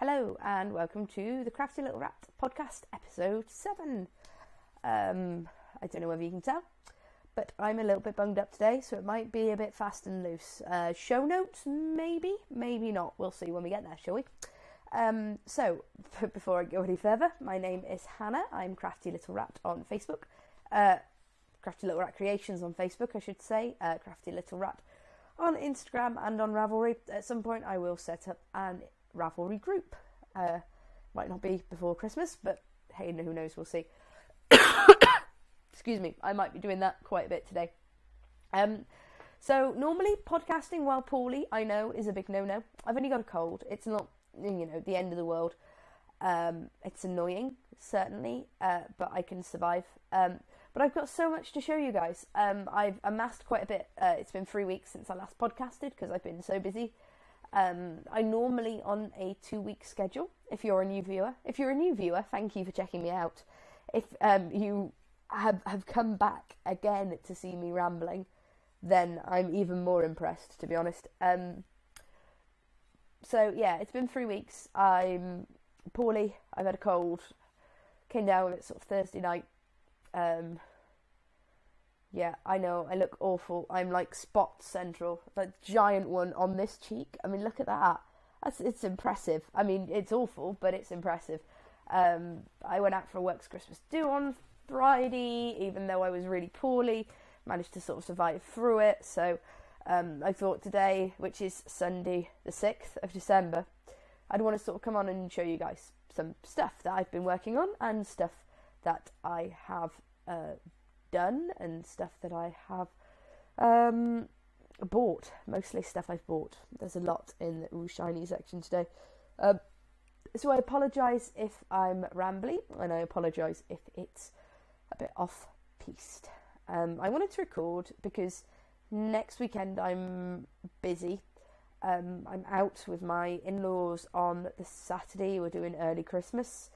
Hello and welcome to the Crafty Little Rat podcast, episode 7. Um, I don't know whether you can tell, but I'm a little bit bunged up today, so it might be a bit fast and loose. Uh, show notes, maybe, maybe not. We'll see when we get there, shall we? Um, so, before I go any further, my name is Hannah. I'm Crafty Little Rat on Facebook. Uh, Crafty Little Rat Creations on Facebook, I should say. Uh, Crafty Little Rat on Instagram and on Ravelry. At some point, I will set up an Ravelry group. Uh, might not be before Christmas, but hey, who knows? We'll see. Excuse me, I might be doing that quite a bit today. Um, so normally podcasting while poorly, I know, is a big no-no. I've only got a cold. It's not, you know, the end of the world. Um, it's annoying, certainly, uh, but I can survive. Um, but I've got so much to show you guys. Um, I've amassed quite a bit. Uh, it's been three weeks since I last podcasted because I've been so busy. Um, I normally on a two-week schedule. If you're a new viewer, if you're a new viewer, thank you for checking me out. If um, you have have come back again to see me rambling, then I'm even more impressed, to be honest. Um, so yeah, it's been three weeks. I'm poorly. I've had a cold. Came down with it sort of Thursday night. Um, yeah, I know. I look awful. I'm like spot central, that giant one on this cheek. I mean, look at that. That's it's impressive. I mean, it's awful, but it's impressive. Um, I went out for a works Christmas do on Friday, even though I was really poorly. Managed to sort of survive through it. So um, I thought today, which is Sunday the sixth of December, I'd want to sort of come on and show you guys some stuff that I've been working on and stuff that I have uh, done and stuff that I have um, bought. Mostly stuff I've bought. There's a lot in the Ooh Shiny section today. Um, so I apologise if I'm rambly and I apologise if it's a bit off piste. Um, I wanted to record because next weekend I'm busy. Um, I'm out with my in laws on the Saturday. We're doing early Christmas.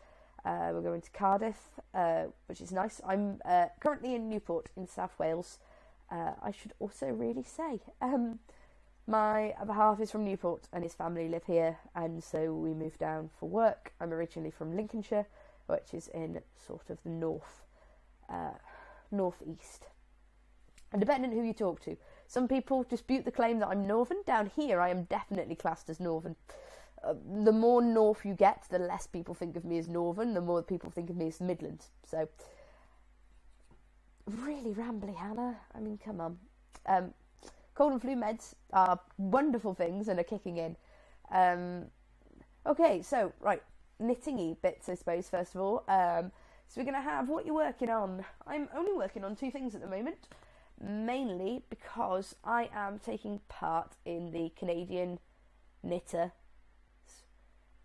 Uh, we're going to Cardiff, uh, which is nice. I'm uh, currently in Newport in South Wales. Uh, I should also really say, um, my other half is from Newport and his family live here, and so we moved down for work. I'm originally from Lincolnshire, which is in sort of the north, uh, northeast. And depending on who you talk to, some people dispute the claim that I'm northern. Down here, I am definitely classed as northern. The more north you get, the less people think of me as northern, the more people think of me as Midlands. So, really rambly, Hannah. I mean, come on. Um, cold and flu meds are wonderful things and are kicking in. Um, okay, so, right, knitting bits, I suppose, first of all. Um, so, we're going to have what you're working on. I'm only working on two things at the moment, mainly because I am taking part in the Canadian Knitter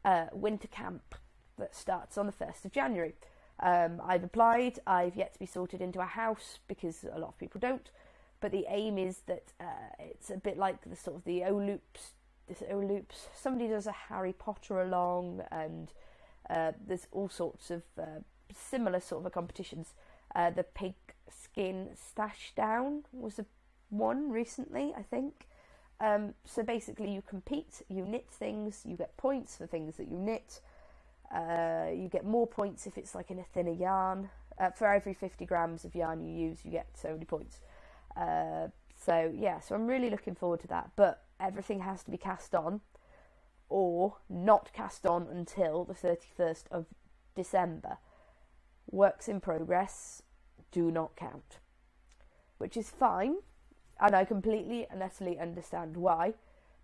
uh, winter camp that starts on the 1st of January. Um, I've applied, I've yet to be sorted into a house because a lot of people don't, but the aim is that uh, it's a bit like the sort of the O loops. This O loops. Somebody does a Harry Potter along, and uh, there's all sorts of uh, similar sort of competitions. Uh, the pig skin stash down was a one recently, I think. Um, so basically, you compete, you knit things, you get points for things that you knit. Uh, you get more points if it's like in a thinner yarn. Uh, for every 50 grams of yarn you use, you get so many points. Uh, so yeah, so I'm really looking forward to that. But everything has to be cast on, or not cast on until the 31st of December. Works in progress do not count, which is fine and I completely and utterly understand why.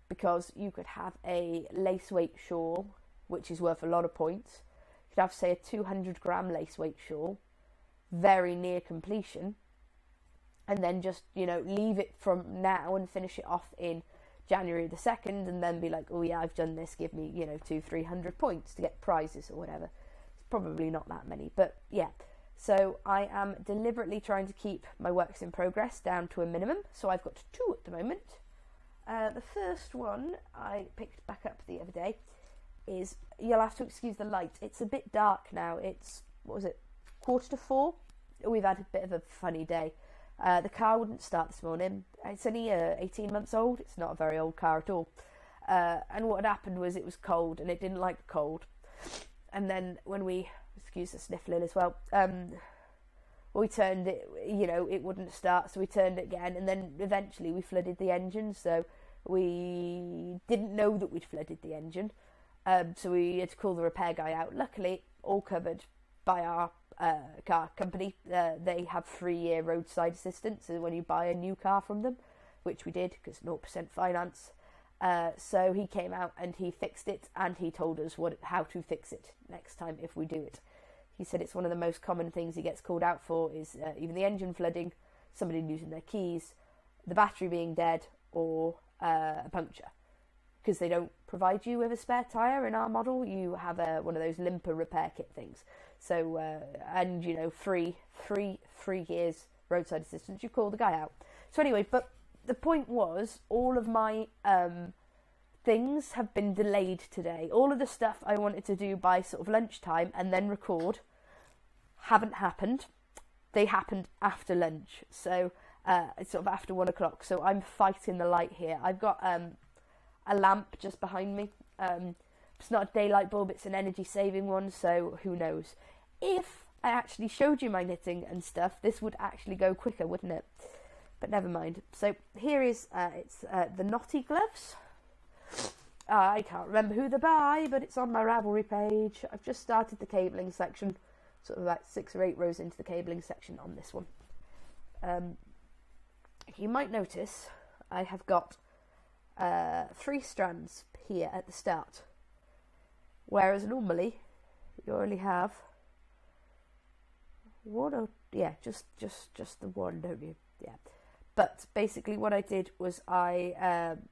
Because you could have a lace weight shawl, which is worth a lot of points. You could have, say, a 200 gram lace weight shawl, very near completion, and then just, you know, leave it from now and finish it off in January the 2nd, and then be like, oh, yeah, I've done this, give me, you know, two, three hundred points to get prizes or whatever. It's probably not that many, but yeah. So I am deliberately trying to keep my works in progress down to a minimum. So I've got two at the moment. Uh, the first one I picked back up the other day is you'll have to excuse the light. It's a bit dark now. It's what was it? Quarter to four. We've had a bit of a funny day. Uh, the car wouldn't start this morning. It's only uh, 18 months old. It's not a very old car at all. Uh, and what had happened was it was cold and it didn't like the cold. And then when we, excuse the sniffling as well, um, we turned it, you know, it wouldn't start, so we turned it again, and then eventually we flooded the engine. So we didn't know that we'd flooded the engine, um, so we had to call the repair guy out. Luckily, all covered by our uh, car company. Uh, they have three year roadside assistance when you buy a new car from them, which we did because 0% finance. Uh, so he came out and he fixed it, and he told us what how to fix it next time if we do it. He said it's one of the most common things he gets called out for is uh, even the engine flooding, somebody losing their keys, the battery being dead, or uh, a puncture. Because they don't provide you with a spare tyre in our model, you have a, one of those limper repair kit things. So, uh, and you know, three, three, three years roadside assistance, you call the guy out. So, anyway, but the point was, all of my um, things have been delayed today. All of the stuff I wanted to do by sort of lunchtime and then record haven't happened. They happened after lunch, so uh, it's sort of after one o'clock. So I'm fighting the light here. I've got um, a lamp just behind me. Um, it's not a daylight bulb; it's an energy saving one. So who knows? If I actually showed you my knitting and stuff, this would actually go quicker, wouldn't it? But never mind. So here is uh, it's uh, the knotty gloves. I can't remember who they're by, but it's on my Ravelry page. I've just started the cabling section, sort of about six or eight rows into the cabling section on this one. Um, you might notice I have got uh, three strands here at the start, whereas normally you only have one or yeah, just just just the one, don't you? Yeah. But basically, what I did was I um,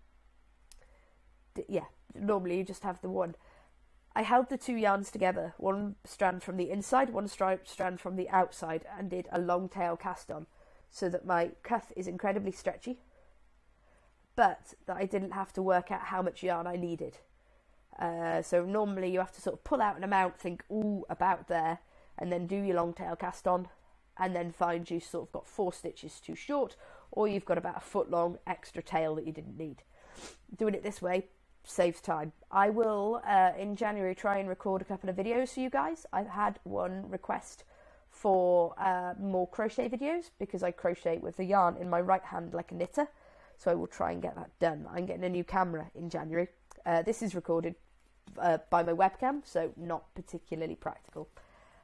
yeah, normally you just have the one. I held the two yarns together, one strand from the inside, one strand from the outside, and did a long tail cast on, so that my cuff is incredibly stretchy, but that I didn't have to work out how much yarn I needed. Uh, so normally you have to sort of pull out an amount, think, ooh, about there, and then do your long tail cast on, and then find you sort of got four stitches too short, or you've got about a foot long extra tail that you didn't need. Doing it this way saves time. I will uh, in January try and record a couple of videos for you guys. I've had one request for uh, more crochet videos because I crochet with the yarn in my right hand like a knitter. So I will try and get that done. I'm getting a new camera in January. Uh, this is recorded uh, by my webcam, so not particularly practical.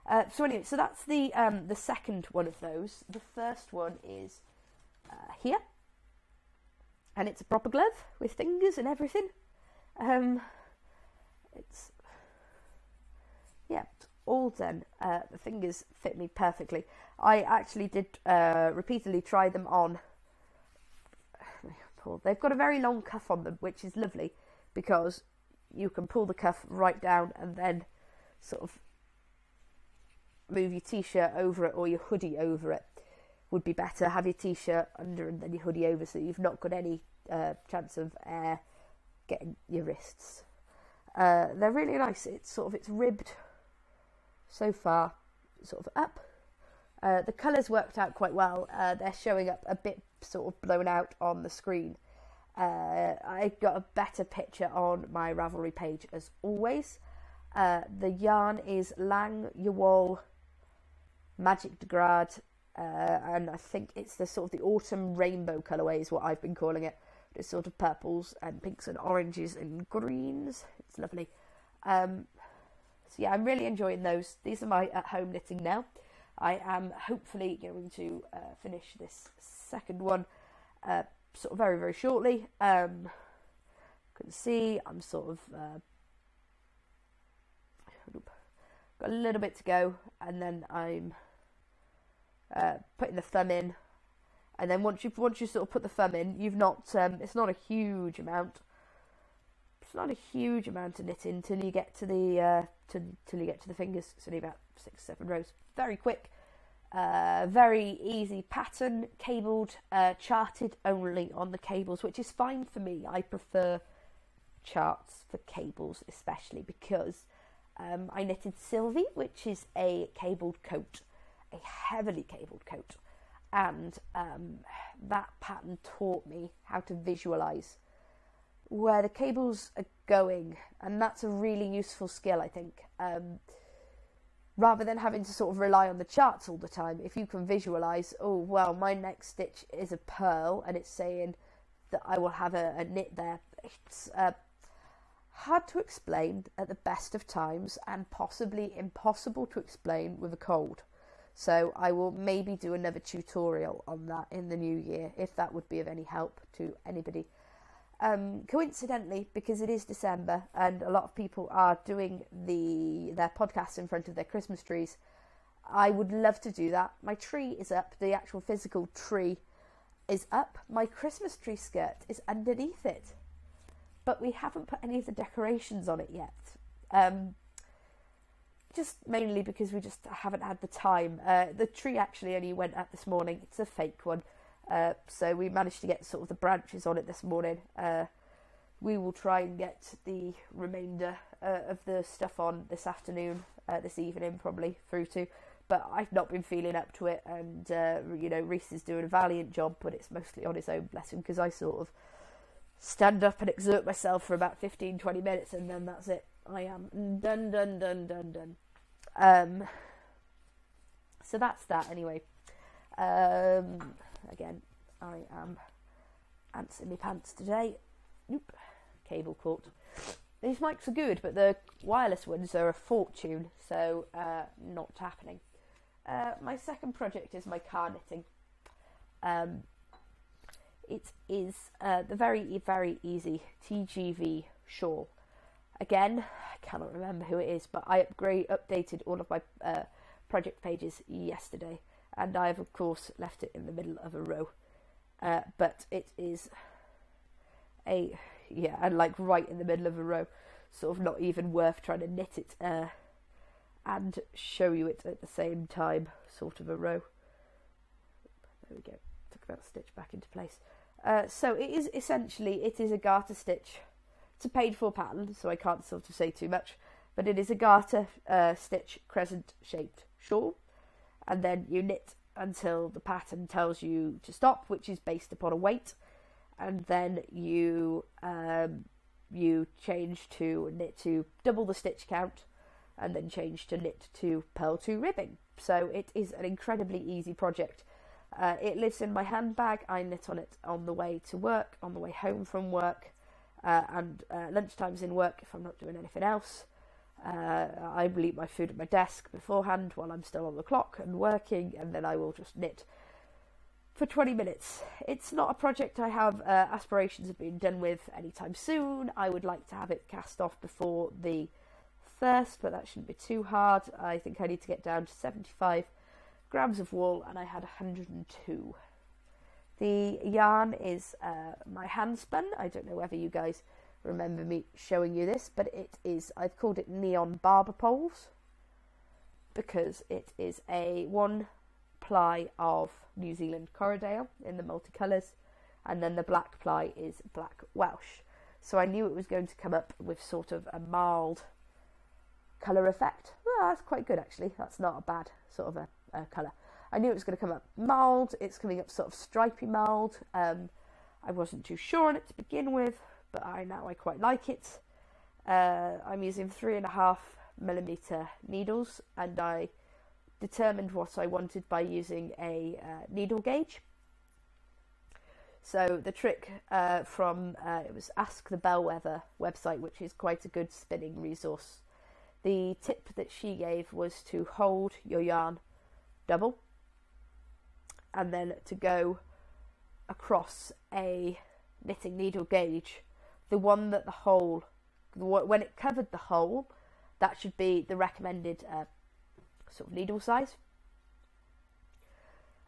Uh, so anyway, so that's the um, the second one of those. The first one is uh, here, and it's a proper glove with fingers and everything. Um, it's yeah, all done. Uh, the fingers fit me perfectly. I actually did uh, repeatedly try them on. They've got a very long cuff on them, which is lovely because you can pull the cuff right down and then sort of move your t-shirt over it or your hoodie over it would be better. Have your t-shirt under and then your hoodie over, so you've not got any uh, chance of air getting your wrists. Uh, they're really nice. It's sort of it's ribbed so far, sort of up. Uh, the colours worked out quite well. Uh, they're showing up a bit sort of blown out on the screen. Uh, I got a better picture on my Ravelry page as always. Uh, the yarn is Lang Yawol Magic de Grade, uh, and I think it's the sort of the autumn rainbow colourway is what I've been calling it. It's sort of purples and pinks and oranges and greens. It's lovely. Um, so yeah, I'm really enjoying those. These are my at-home knitting now. I am hopefully going to uh, finish this second one uh, sort of very very shortly. Um, you can see I'm sort of uh, got a little bit to go, and then I'm uh, putting the thumb in and then once you once you sort of put the thumb in, you've not um, it's not a huge amount. It's not a huge amount of knitting until you get to the uh, to, till you get to the fingers. It's only about six seven rows. Very quick, uh, very easy pattern, cabled, uh, charted only on the cables, which is fine for me. I prefer charts for cables, especially because um, I knitted Sylvi, which is a cabled coat, a heavily cabled coat and um, that pattern taught me how to visualize where the cables are going, and that's a really useful skill, I think. Um, rather than having to sort of rely on the charts all the time, if you can visualize, oh, well, my next stitch is a purl, and it's saying that I will have a, a knit there, it's uh, hard to explain at the best of times and possibly impossible to explain with a cold. So I will maybe do another tutorial on that in the new year if that would be of any help to anybody. Um, coincidentally, because it is December and a lot of people are doing the their podcasts in front of their Christmas trees, I would love to do that. My tree is up, the actual physical tree is up. My Christmas tree skirt is underneath it, but we haven't put any of the decorations on it yet. Um, just mainly because we just haven't had the time. Uh, the tree actually only went up this morning. It's a fake one. Uh, so we managed to get sort of the branches on it this morning. Uh, we will try and get the remainder uh, of the stuff on this afternoon, uh, this evening probably through to. But I've not been feeling up to it, and uh, you know Reese is doing a valiant job, but it's mostly on his own blessing because I sort of stand up and exert myself for about 15 20 minutes and then that's it. I am done, done, done, done, done. Um, so that's that anyway. Um, again, I am ants in my pants today. Nope, cable caught. These mics are good, but the wireless ones are a fortune, so uh, not happening. Uh, my second project is my car knitting. Um, it is uh, the very, very easy TGV shawl. Again, I cannot remember who it is, but I upgrade updated all of my uh, project pages yesterday and I have of course left it in the middle of a row. Uh, but it is a yeah, and like right in the middle of a row, sort of not even worth trying to knit it uh, and show you it at the same time, sort of a row. There we go. Took that stitch back into place. Uh, so it is essentially it is a garter stitch. It's a paid for pattern, so I can't sort of say too much, but it is a garter uh, stitch crescent shaped shawl and then you knit until the pattern tells you to stop, which is based upon a weight, and then you um, you change to knit to double the stitch count, and then change to knit to purl to ribbing. So it is an incredibly easy project. Uh, it lives in my handbag. I knit on it on the way to work, on the way home from work, uh, and uh, lunchtimes in work if I'm not doing anything else. Uh, I will eat my food at my desk beforehand while I'm still on the clock and working, and then I will just knit for 20 minutes. It's not a project I have uh, aspirations of being done with anytime soon. I would like to have it cast off before the first, but that shouldn't be too hard. I think I need to get down to 75 grams of wool, and I had 102. The yarn is uh, my hand spun. I don't know whether you guys remember me showing you this, but it is, I've called it Neon Barber Poles because it is a one ply of New Zealand Corriedale in the multicolours, and then the black ply is Black Welsh. So I knew it was going to come up with sort of a mild colour effect. Oh, that's quite good actually. That's not a bad sort of a, a colour. I knew it was going to come up mild. It's coming up sort of stripy mild. Um, I wasn't too sure on it to begin with, but I now I quite like it. Uh, I'm using three and a half millimeter needles, and I determined what I wanted by using a uh, needle gauge. So the trick uh, from uh, it was Ask the Bellwether website, which is quite a good spinning resource. The tip that she gave was to hold your yarn double, and then to go across a knitting needle gauge the one that the hole, when it covered the hole, that should be the recommended uh, sort of needle size.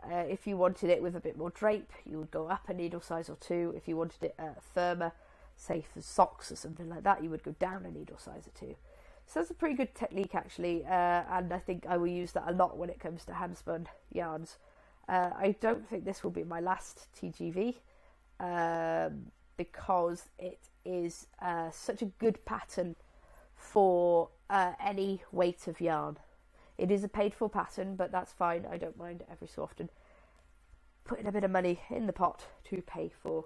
Uh, if you wanted it with a bit more drape, you would go up a needle size or two. If you wanted it uh, firmer, say for socks or something like that, you would go down a needle size or two. So that's a pretty good technique actually, uh, and I think I will use that a lot when it comes to handspun yarns. Uh, I don't think this will be my last TGV um, because it is uh, such a good pattern for uh, any weight of yarn. It is a paid for pattern, but that's fine. I don't mind every so often putting a bit of money in the pot to pay for.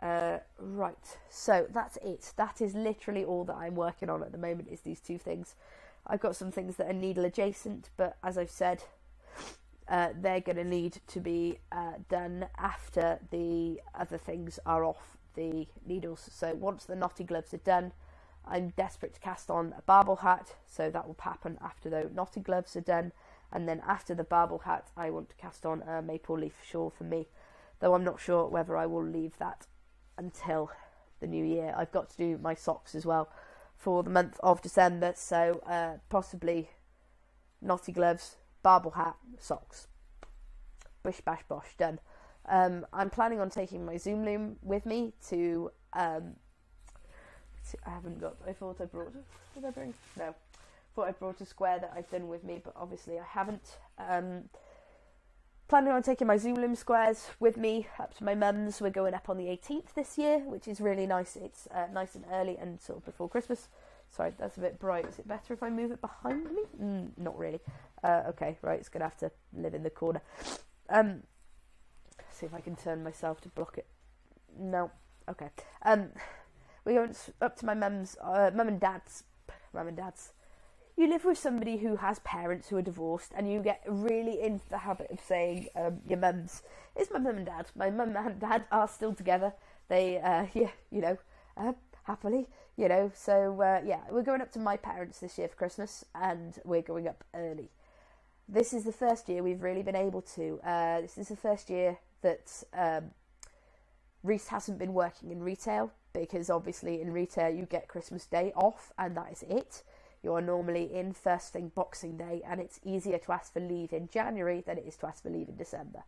Uh, right, so that's it. That is literally all that I'm working on at the moment. Is these two things. I've got some things that are needle adjacent, but as I've said, uh, they're going to need to be uh, done after the other things are off the needles. So once the knotty gloves are done, I'm desperate to cast on a barbel hat, so that will happen after the knotty gloves are done. And then after the barbel hat, I want to cast on a maple leaf shawl for me, though I'm not sure whether I will leave that until the new year. I've got to do my socks as well for the month of December, so uh, possibly knotty gloves, barbel hat, socks. Bish bash bosh, done. Um, I'm planning on taking my Zoom loom with me to. Um, to I haven't got. I thought I brought. Did I bring? No. Thought I brought a square that I've done with me, but obviously I haven't. Um, planning on taking my Zoom loom squares with me up to my mum's. We're going up on the 18th this year, which is really nice. It's uh, nice and early and sort of before Christmas. Sorry, that's a bit bright. Is it better if I move it behind me? Mm, not really. Uh, okay, right. It's gonna have to live in the corner. Um, see if I can turn myself to block it. No. Okay. Um, we're going up to my mum's, uh, mum and dad's, mum and dad's. You live with somebody who has parents who are divorced, and you get really into the habit of saying um, your mum's. It's my mum and dad. My mum and dad are still together. They, uh, yeah, you know, uh, happily, you know. So uh, yeah, we're going up to my parents this year for Christmas, and we're going up early. This is the first year we've really been able to. Uh, this is the first year that um, Reese hasn't been working in retail because obviously in retail you get Christmas Day off, and that is it. You are normally in first thing Boxing Day, and it's easier to ask for leave in January than it is to ask for leave in December.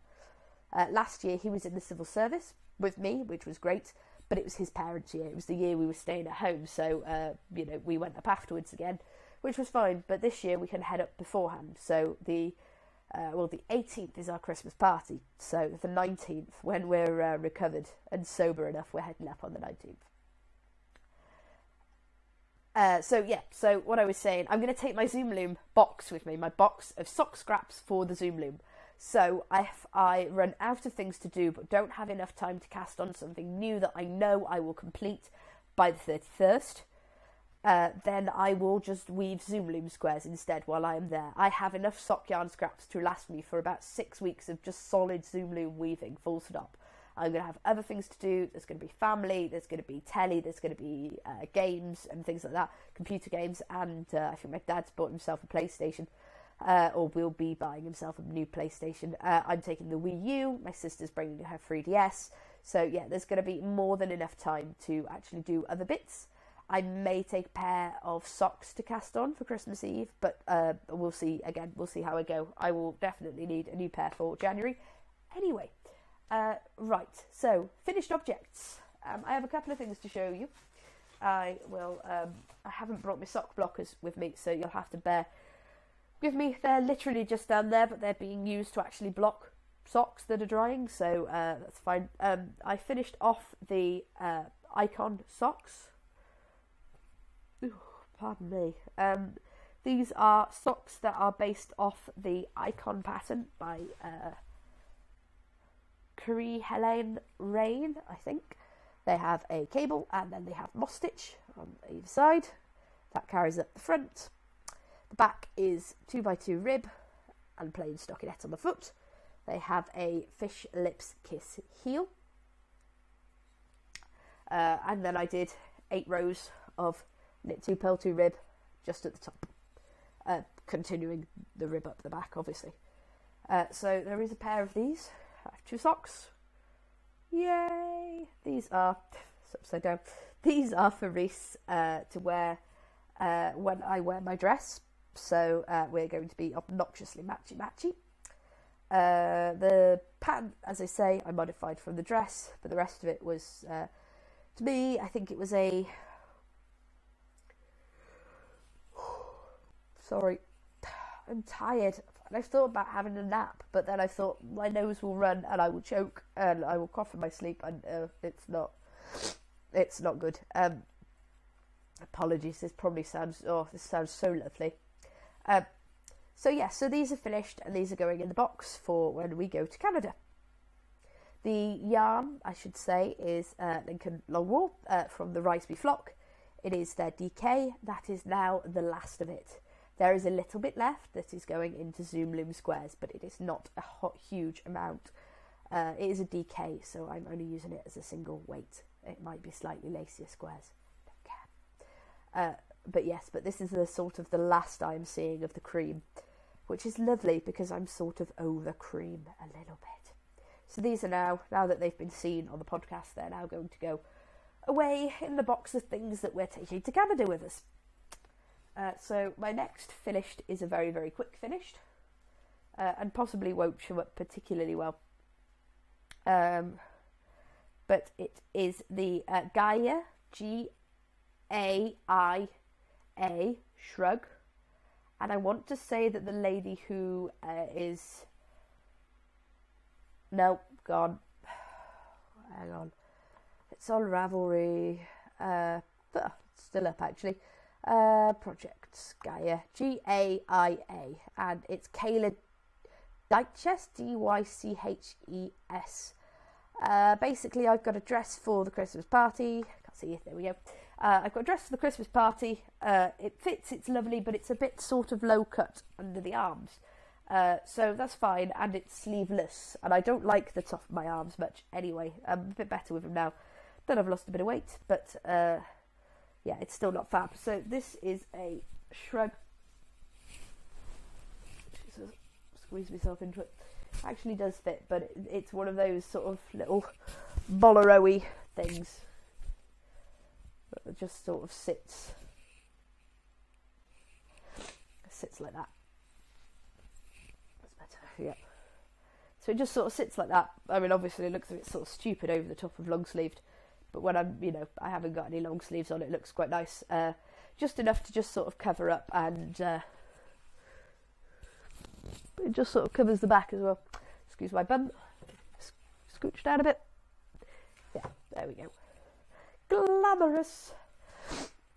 Uh, last year he was in the civil service with me, which was great, but it was his parents' year. It was the year we were staying at home, so uh, you know we went up afterwards again, which was fine. But this year we can head up beforehand. So the uh, well, the 18th is our Christmas party, so the 19th, when we're uh, recovered and sober enough, we're heading up on the 19th. Uh, so yeah, so what I was saying, I'm going to take my Zoom Loom box with me, my box of sock scraps for the Zoom Loom. So if I run out of things to do but don't have enough time to cast on something new that I know I will complete by the 31st, uh, then I will just weave Zoom Loom squares instead while I am there. I have enough sock yarn scraps to last me for about six weeks of just solid Zoom Loom weaving, full stop. I'm going to have other things to do. There's going to be family, there's going to be telly, there's going to be uh, games and things like that, computer games, and uh, I think my dad's bought himself a PlayStation, uh, or will be buying himself a new PlayStation. Uh, I'm taking the Wii U, my sister's bringing her 3DS, so yeah, there's going to be more than enough time to actually do other bits. I may take a pair of socks to cast on for Christmas Eve, but uh, we'll see. Again, we'll see how I go. I will definitely need a new pair for January. Anyway, uh, right, so finished objects. Um, I have a couple of things to show you. I will. Um, I haven't brought my sock blockers with me, so you'll have to bear with me. They're literally just down there, but they're being used to actually block socks that are drying, so uh, that's fine. Um, I finished off the uh, icon socks. Pardon me. Um, these are socks that are based off the icon pattern by uh, Curie Helene Rain, I think. They have a cable and then they have moss stitch on either side. That carries up the front. The back is 2x2 rib and plain stockinette on the foot. They have a fish lips kiss heel. Uh, and then I did eight rows of knit two purl two rib just at the top, uh, continuing the rib up the back, obviously. Uh, so there is a pair of these I have two socks. Yay! These are upside down. These are for Reese uh, to wear uh, when I wear my dress. So uh, we're going to be obnoxiously matchy matchy. Uh, the pattern, as I say, I modified from the dress, but the rest of it was, uh, to me, I think it was a. Sorry, I'm tired. And I thought about having a nap, but then I thought my nose will run and I will choke and I will cough in my sleep, and uh, it's not, it's not good. Um, apologies. This probably sounds oh, this sounds so lovely. Um, so yeah, so these are finished and these are going in the box for when we go to Canada. The yarn, I should say, is uh, Lincoln Longwool uh, from the Riceby flock. It is their DK. That is now the last of it. There is a little bit left that is going into Zoom Loom squares, but it is not a hot, huge amount. Uh, it is a DK, so I'm only using it as a single weight. It might be slightly lacier squares. Don't care. Uh, but yes, but this is the sort of the last I'm seeing of the cream, which is lovely because I'm sort of over cream a little bit. So these are now, now that they've been seen on the podcast, they're now going to go away in the box of things that we're taking to Canada with us. Uh, so my next finished is a very very quick finished, uh, and possibly won't show up particularly well. Um, but it is the uh, Gaia G A I A shrug, and I want to say that the lady who uh, is no gone. Hang on, it's on Ravelry. Uh, still up actually. Uh, Project Gaia, G A I A, and it's Kayla Dyches, D Y C H E S. Uh, basically, I've got a dress for the Christmas party. Can't see it. There we go. Uh, I've got a dress for the Christmas party. Uh, it fits. It's lovely, but it's a bit sort of low cut under the arms. Uh, so that's fine, and it's sleeveless. And I don't like the top of my arms much anyway. I'm a bit better with them now. Then I've lost a bit of weight, but uh, yeah, it's still not fab. So this is a shrug. Squeeze myself into it. Actually does fit, but it, it's one of those sort of little bolero things that just sort of sits sits like that. That's better. Yeah. So it just sort of sits like that. I mean, obviously, it looks a bit sort of stupid over the top of long sleeved, but when I'm, you know, I haven't got any long sleeves on, it looks quite nice. Uh, just enough to just sort of cover up and uh, it just sort of covers the back as well. Excuse my bum. Scooch down a bit. Yeah, there we go. Glamorous.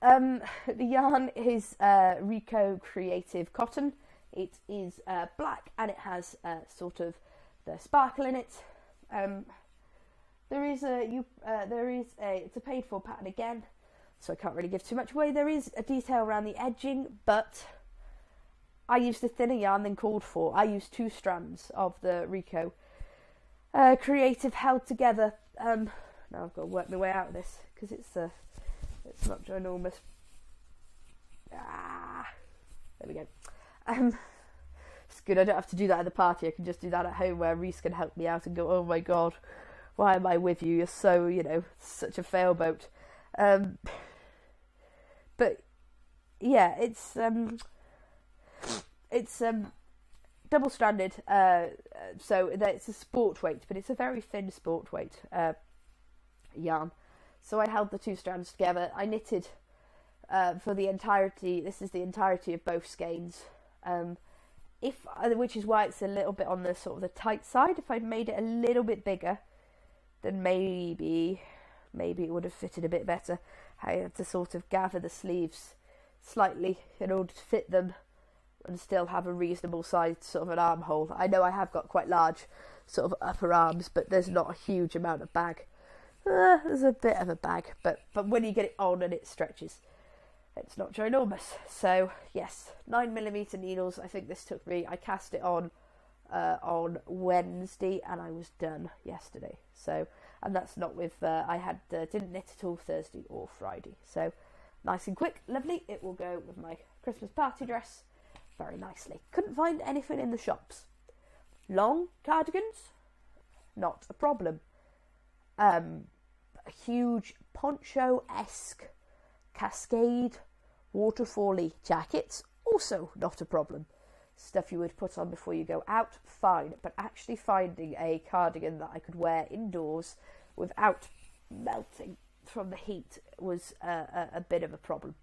Um, the yarn is uh, Rico Creative Cotton. It is uh, black and it has uh, sort of the sparkle in it. Um, there is a you. Uh, there is a. It's a paid for pattern again, so I can't really give too much away. There is a detail around the edging, but I used a thinner yarn than called for. I used two strands of the Rico uh, Creative held together. Um, now I've got to work my way out of this because it's uh, it's not ginormous. Ah, there we go. Um, it's good. I don't have to do that at the party. I can just do that at home where Reese can help me out and go. Oh my god why am I with you? You're so, you know, such a failboat. Um, but yeah, it's um, it's um, double stranded, uh, so it's a sport weight, but it's a very thin sport weight uh, yarn. So I held the two strands together. I knitted uh, for the entirety. This is the entirety of both skeins. Um, if which is why it's a little bit on the sort of the tight side. If I'd made it a little bit bigger, then maybe maybe it would have fitted a bit better. I had to sort of gather the sleeves slightly in order to fit them and still have a reasonable size sort of an armhole. I know I have got quite large sort of upper arms, but there's not a huge amount of bag. Uh, there's a bit of a bag, but but when you get it on and it stretches, it's not ginormous. So yes, nine millimeter needles. I think this took me. I cast it on uh, on Wednesday, and I was done yesterday. So, and that's not with uh, I had uh, didn't knit at all Thursday or Friday. So, nice and quick, lovely. It will go with my Christmas party dress very nicely. Couldn't find anything in the shops. Long cardigans, not a problem. Um, a huge poncho esque cascade waterfally jackets, also not a problem stuff you would put on before you go out, fine. But actually finding a cardigan that I could wear indoors without melting from the heat was a, a bit of a problem.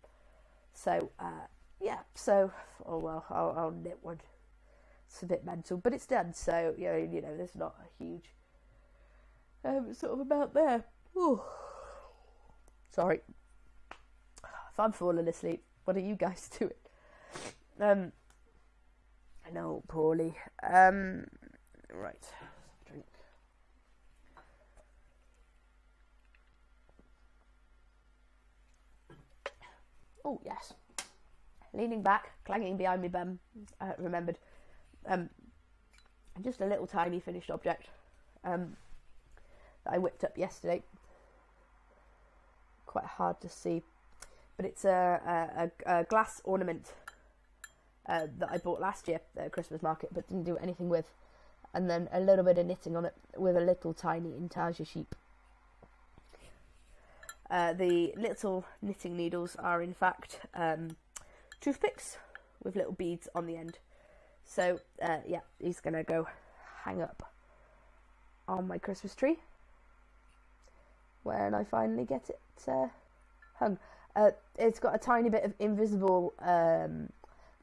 So, uh, yeah, so, oh well, I'll, I'll, knit one. It's a bit mental, but it's done, so, you know, you know there's not a huge um, sort of amount there. Ooh. Sorry. If I'm falling asleep, what are you guys doing? Um, I know, poorly. Um, right. Drink. Oh yes. Leaning back, clanging behind me, Ben uh, remembered. Um, just a little tiny finished object um, that I whipped up yesterday. Quite hard to see, but it's a, a, a glass ornament uh, that I bought last year at Christmas market, but didn't do anything with. And then a little bit of knitting on it with a little tiny intarsia sheep. Uh, the little knitting needles are in fact um, toothpicks with little beads on the end. So uh, yeah, he's gonna go hang up on my Christmas tree when I finally get it uh, hung. Uh, it's got a tiny bit of invisible um,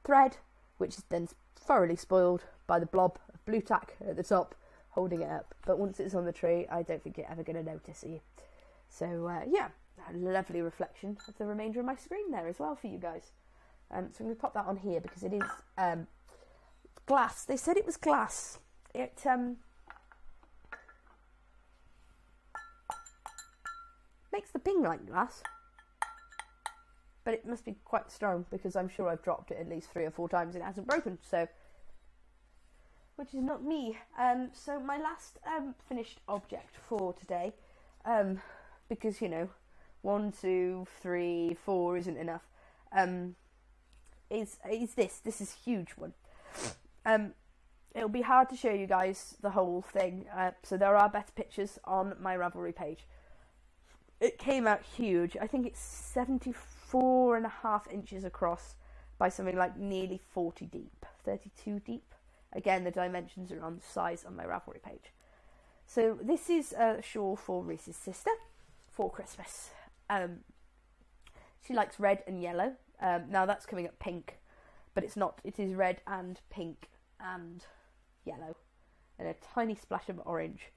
thread, which is then thoroughly spoiled by the blob of Blu Tack at the top holding it up. But once it's on the tree, I don't think you're ever going to notice it. So uh, yeah, a lovely reflection of the remainder of my screen there as well for you guys. Um, so I'm going to pop that on here because it is um, glass. They said it was glass. It um, makes the ping like glass, but it must be quite strong because I'm sure I've dropped it at least three or four times and it hasn't broken. So, which is not me. Um, so my last um, finished object for today, um, because you know, one, two, three, four isn't enough. Um, is is this? This is a huge one. Um, it'll be hard to show you guys the whole thing, uh, so there are better pictures on my Ravelry page. It came out huge. I think it's 74 and a half inches across by something like nearly 40 deep, 32 deep. Again, the dimensions are on the size on my Ravelry page. So this is a shawl for Reese's sister for Christmas. Um, she likes red and yellow. Um, now that's coming up pink, but it's not. It is red and pink and yellow, and a tiny splash of orange.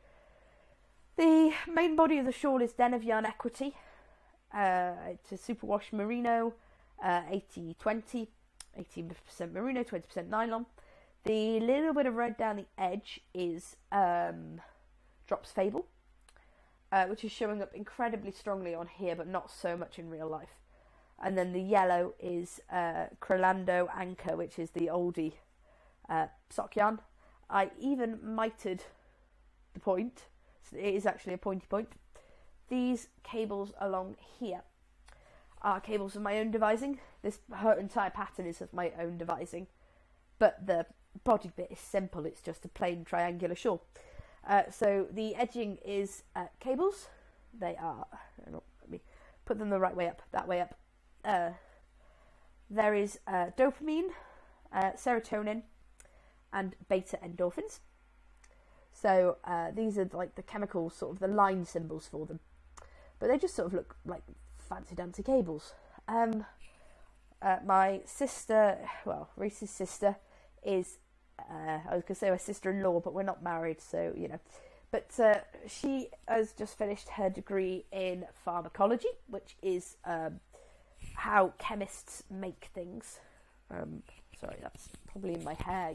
The main body of the shawl is Den of Yarn Equity. Uh, it's a superwash merino, uh, 80 20, 18% merino, 20% nylon. The little bit of red down the edge is um, Drops Fabel, uh, which is showing up incredibly strongly on here, but not so much in real life. And then the yellow is uh, Crolando Anchor, which is the oldie uh, sock yarn. I even mitered the point, so it is actually a pointy point. These cables along here are cables of my own devising. This her entire pattern is of my own devising, but the body bit is simple. It's just a plain triangular shawl. Uh, so the edging is uh, cables. They are. Let me put them the right way up. That way up. Uh, there is uh, dopamine, uh, serotonin, and beta endorphins. So uh, these are like the chemicals, sort of the line symbols for them, but they just sort of look like fancy dancy cables. Um, uh, my sister, well, Reese's sister, is uh, I was going to say my sister-in-law, but we're not married, so you know. But uh, she has just finished her degree in pharmacology, which is um, how chemists make things. Um, sorry, that's probably in my hair.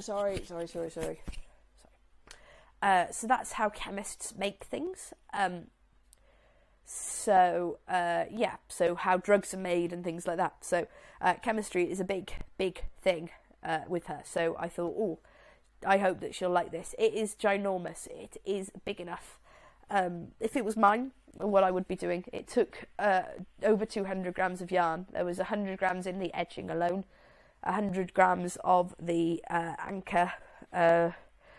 Sorry, sorry, sorry, sorry. Uh, so that's how chemists make things. Um, so uh, yeah, so how drugs are made and things like that. So uh, chemistry is a big, big thing uh, with her. So I thought, oh, I hope that she'll like this. It is ginormous. It is big enough. Um, if it was mine, what I would be doing, it took uh, over 200 grams of yarn. There was 100 grams in the edging alone, 100 grams of the uh, anchor,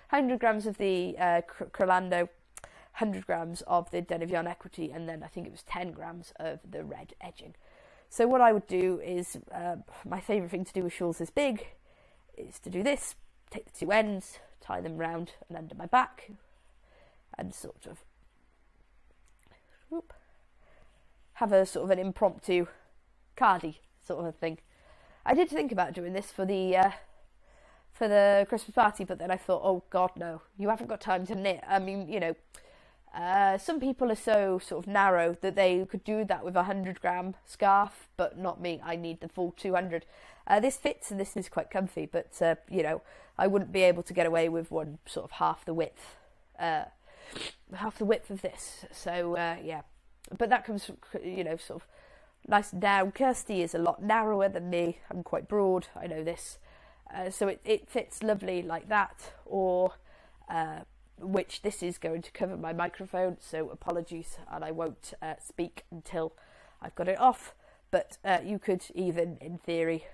100 uh, grams of the uh, Crolando 100 grams of the Den of Yarn Equity, and then I think it was 10 grams of the red edging. So what I would do is, uh, my favourite thing to do with shawls this big is to do this, take the two ends, tie them round and under my back, and sort of whoop, have a sort of an impromptu cardi sort of thing. I did think about doing this for the uh, for the Christmas party, but then I thought, oh God, no, you haven't got time to knit. I mean, you know, uh, some people are so sort of narrow that they could do that with a 100 gram scarf, but not me. I need the full 200. Uh, this fits and this is quite comfy, but uh, you know, I wouldn't be able to get away with one sort of half the width, uh, half the width of this. So uh, yeah, but that comes, you know, sort of nice and down. Kirsty is a lot narrower than me. I'm quite broad. I know this, uh, so it it fits lovely like that. Or uh, which this is going to cover my microphone, so apologies, and I won't uh, speak until I've got it off. But uh, you could even, in theory,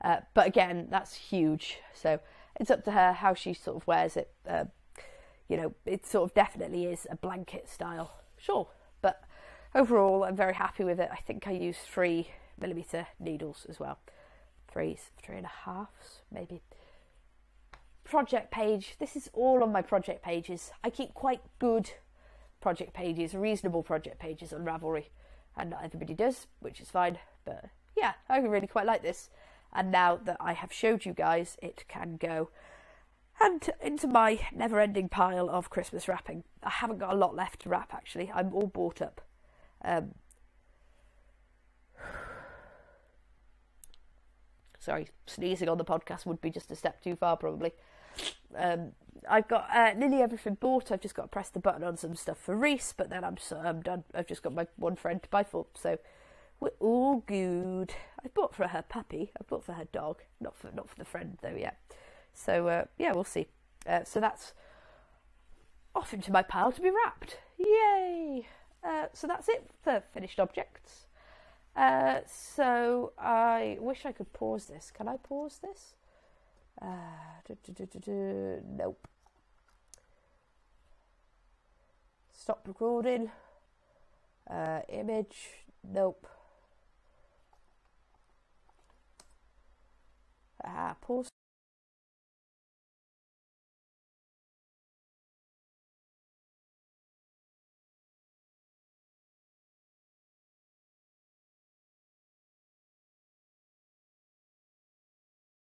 Uh, but again, that's huge. So it's up to her how she sort of wears it. You know, it sort of definitely is a blanket style, sure. But overall, I'm very happy with it. I think I use three millimeter needles as well, threes, three and a halfs, maybe. Project page. This is all on my project pages. I keep quite good project pages, reasonable project pages on Ravelry, and not everybody does, which is fine. But yeah, I really quite like this. And now that I have showed you guys, it can go and into my never ending pile of Christmas wrapping. I haven't got a lot left to wrap actually, I'm all bought up. Um, sorry, sneezing on the podcast would be just a step too far probably. Um, I've got uh, nearly everything bought. I've just got to press the button on some stuff for Reese, but then I'm so, I'm done. I've just got my one friend to buy for, so we're all good. I bought for her puppy. I bought for her dog, not for not for the friend though yet. So uh, yeah, we'll see. Uh, so that's off into my pile to be wrapped. Yay! Uh, so that's it for finished objects. Uh, so I wish I could pause this. Can I pause this? Uh, nope. Stop recording. Uh, image. Nope. Ah, pause.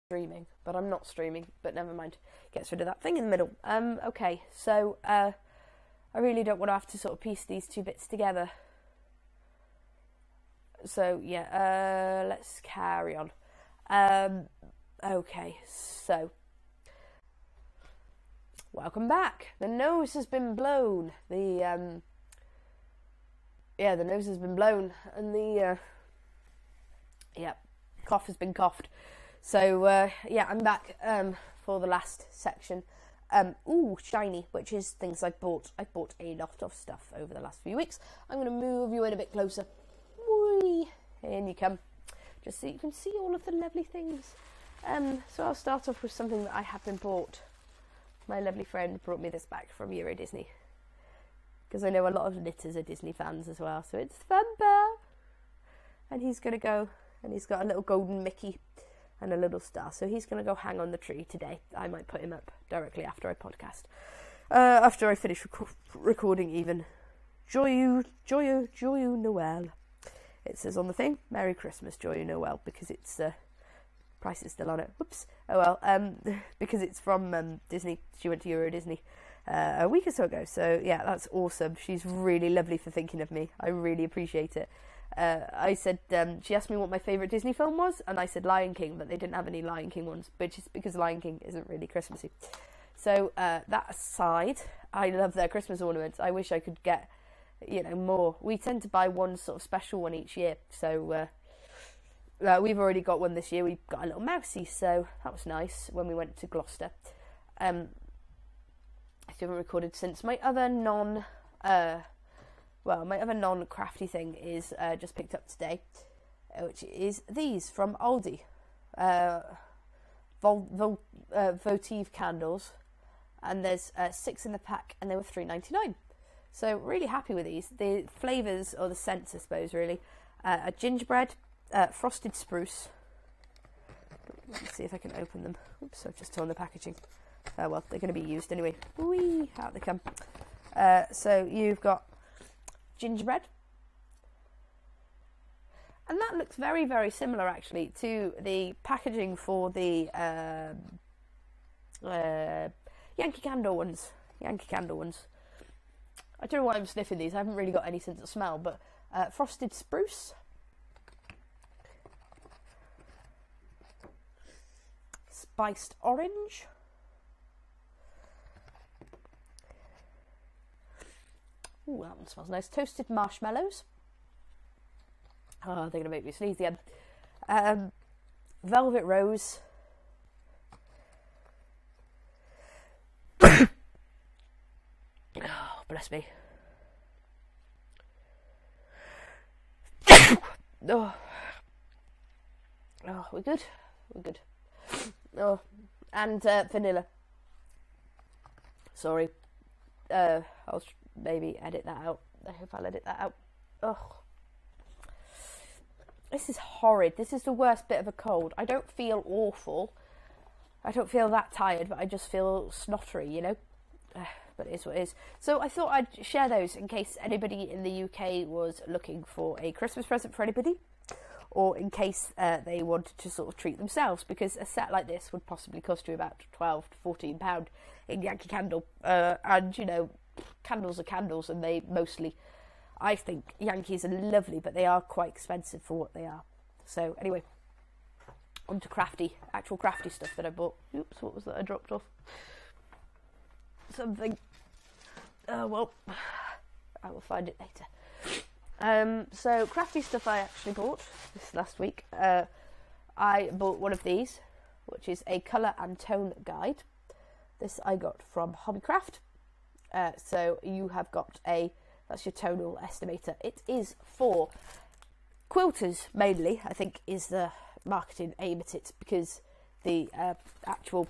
Streaming, but I'm not streaming. But never mind. Gets rid of that thing in the middle. Um. Okay. So, uh, I really don't want to have to sort of piece these two bits together. So yeah. Uh. Let's carry on. Um. Okay, so welcome back. The nose has been blown. The um, yeah, the nose has been blown, and the uh, yeah, cough has been coughed. So uh, yeah, I'm back um, for the last section. Um, ooh, shiny, which is things I bought. I bought a lot of stuff over the last few weeks. I'm going to move you in a bit closer. Whee! In you come, just so you can see all of the lovely things. Um, so I'll start off with something that I have been bought. My lovely friend brought me this back from Euro Disney because I know a lot of knitters are Disney fans as well. So it's Thumper, and he's gonna go and he's got a little golden Mickey and a little star. So he's gonna go hang on the tree today. I might put him up directly after I podcast, uh, after I finish rec- recording. Even joyeux, joyeux, joyeux Noel. It says on the thing, Merry Christmas, joyeux Noel, because it's. Uh, price is still on it. Whoops. Oh well. Um, because it's from um, Disney. She went to Euro Disney uh, a week or so ago. So yeah, that's awesome. She's really lovely for thinking of me. I really appreciate it. Uh, I said um, she asked me what my favorite Disney film was, and I said Lion King, but they didn't have any Lion King ones, which is because Lion King isn't really Christmassy. So uh, that aside, I love their Christmas ornaments. I wish I could get, you know, more. We tend to buy one sort of special one each year, so uh, uh, we've already got one this year. We got a little mousey, so that was nice when we went to Gloucester. Um, I haven't recorded since. My other non, uh, well, my other non-crafty thing is uh, just picked up today, uh, which is these from Aldi, uh, vol- vol- uh, votive candles, and there's uh, six in the pack, and they were three ninety nine. So really happy with these. The flavors or the scents, I suppose, really, uh, a gingerbread, uh, frosted spruce. Let's see if I can open them. Oops, I've just torn the packaging. Oh well, they're going to be used anyway. Whee, out they come. Uh, so you've got gingerbread. And that looks very, very similar actually to the packaging for the um, uh, Yankee Candle ones. Yankee Candle ones. I don't know why I'm sniffing these. I haven't really got any sense of smell, but uh, frosted spruce spiced orange. Ooh, that one smells nice. Toasted marshmallows. Oh, they're going to make me sneeze again. Um, velvet rose. oh, bless me. oh. Oh, we're good. We're good. Oh, and uh, vanilla. Sorry. Uh, I'll maybe edit that out. I hope I'll edit that out. Oh. This is horrid. This is the worst bit of a cold. I don't feel awful. I don't feel that tired, but I just feel snottery, you know? but it is what it is. So I thought I'd share those in case anybody in the UK was looking for a Christmas present for anybody, or in case uh, they wanted to sort of treat themselves, because a set like this would possibly cost you about 12 to 14 pound in Yankee Candle. Uh, and, you know, candles are candles, and they mostly I think Yankees are lovely, but they are quite expensive for what they are. So anyway, on to crafty, actual crafty stuff that I bought. Oops, what was that I dropped off? Something. Oh well, I will find it later. Um, so crafty stuff I actually bought this last week. Uh, I bought one of these, which is a colour and tone guide. This I got from Hobbycraft. Uh, so you have got a that's your tonal estimator. It is for quilters mainly, I think, is the marketing aim at it because the uh, actual.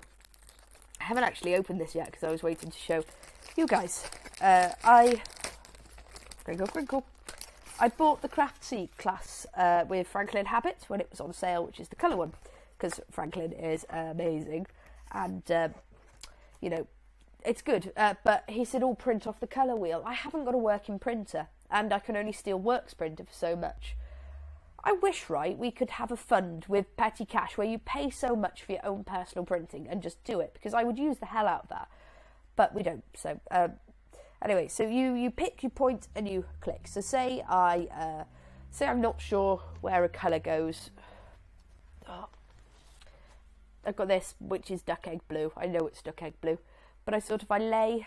I haven't actually opened this yet because I was waiting to show you guys. Uh, I. Crinkle, crinkle. I bought the Craftsy class uh, with Franklin Habit when it was on sale, which is the colour one, because Franklin is amazing. And, uh, you know, it's good. Uh, but he said, "All oh, print off the colour wheel." I haven't got a working printer, and I can only steal Works printer for so much. I wish, right, we could have a fund with petty cash where you pay so much for your own personal printing and just do it because I would use the hell out of that. But we don't. So um, anyway, so you you pick your point and you click. So say I uh, say I'm not sure where a colour goes. Oh. I've got this, which is duck egg blue. I know it's duck egg blue but I sort of I lay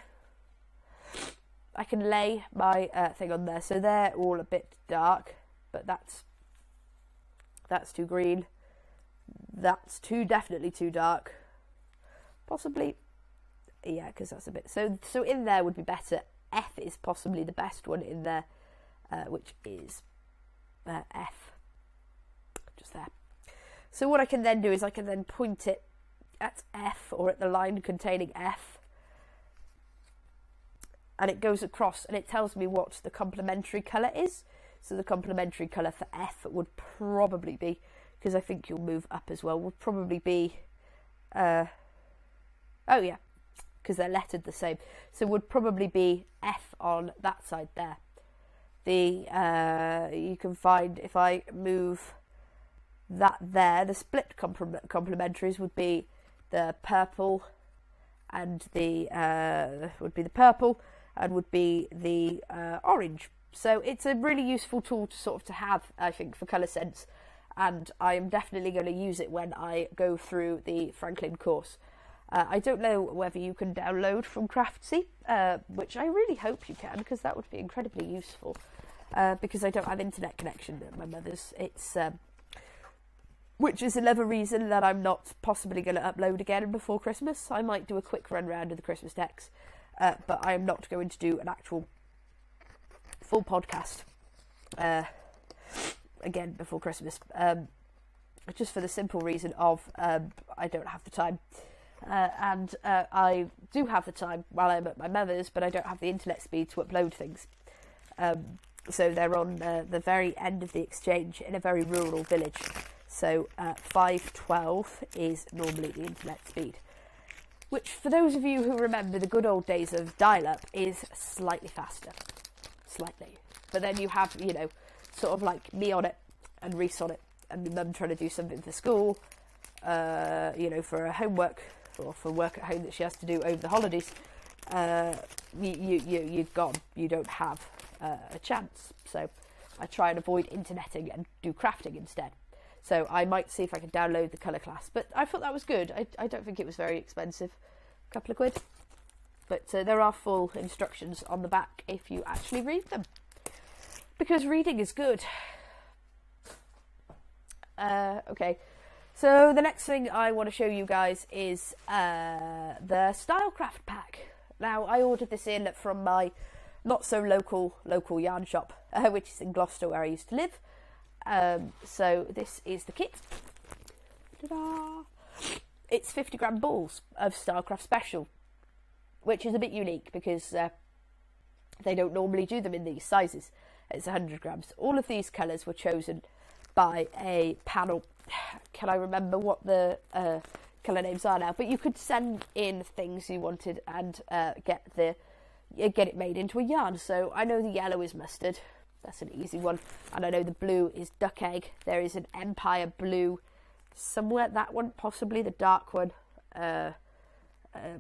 I can lay my uh, thing on there. So they're all a bit dark but that's that's too green. That's too definitely too dark. Possibly yeah because that's a bit so so in there would be better. F is possibly the best one in there uh, which is uh, F. Just there. So what I can then do is I can then point it at F or at the line containing F and it goes across and it tells me what the complementary colour is. So the complementary colour for F would probably be, because I think you'll move up as well, would probably be, uh, oh yeah, because they're lettered the same. So would probably be F on that side there. The uh, you can find if I move that there, the split complementaries would be the purple and the uh, would be the purple and would be the uh, orange. So it's a really useful tool to sort of to have, I think, for colour sense. And I am definitely going to use it when I go through the Franklin course. Uh, I don't know whether you can download from Craftsy, uh, which I really hope you can, because that would be incredibly useful. Uh, because I don't have internet connection at my mother's. It's um, which is another reason that I'm not possibly going to upload again before Christmas. I might do a quick run round of the Christmas decks uh, but I am not going to do an actual full podcast uh, again before Christmas. Um, just for the simple reason of um, I don't have the time. Uh, and uh, I do have the time while I'm at my mother's, but I don't have the internet speed to upload things. Um, so they're on uh, the very end of the exchange in a very rural village. So uh, 512 is normally the internet speed which, for those of you who remember the good old days of dial up, is slightly faster. Slightly. But then you have, you know, sort of like me on it and Reese on it, and mum trying to do something for school, uh, you know, for her homework or for work at home that she has to do over the holidays. Uh, you, you, you, you've gone. You don't have uh, a chance. So I try and avoid interneting and do crafting instead. So I might see if I can download the colour class. But I thought that was good. I, I don't think it was very expensive. A couple of quid. But uh, there are full instructions on the back if you actually read them. Because reading is good. Uh, okay. So the next thing I want to show you guys is uh, the Stylecraft pack. Now I ordered this in from my not so local local yarn shop, uh, which is in Gloucester where I used to live. Um, so this is the kit. Ta-da! It's 50 gram balls of Stylecraft Special, which is a bit unique because uh, they don't normally do them in these sizes. It's 100 grams. All of these colours were chosen by a panel. Can I remember what the uh, colour names are now? But you could send in things you wanted and uh, get the get it made into a yarn. So I know the yellow is mustard. That's an easy one. And I know the blue is duck egg. There is an empire blue somewhere. That one, possibly the dark one. Uh, uh,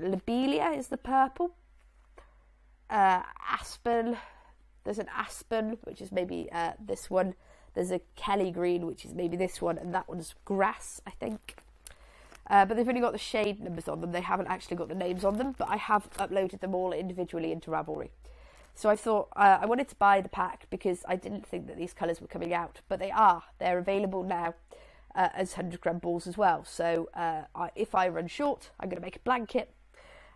Lobelia is the purple. Uh, aspen. There's an aspen, which is maybe uh, this one. There's a Kelly green, which is maybe this one, and that one's grass, I think. Uh, but they've only got the shade numbers on them. They haven't actually got the names on them, but I have uploaded them all individually into Ravelry. So I thought uh, I wanted to buy the pack because I didn't think that these colours were coming out, but they are. They're available now uh, as 100 gram balls as well. So uh, I, if I run short, I'm going to make a blanket.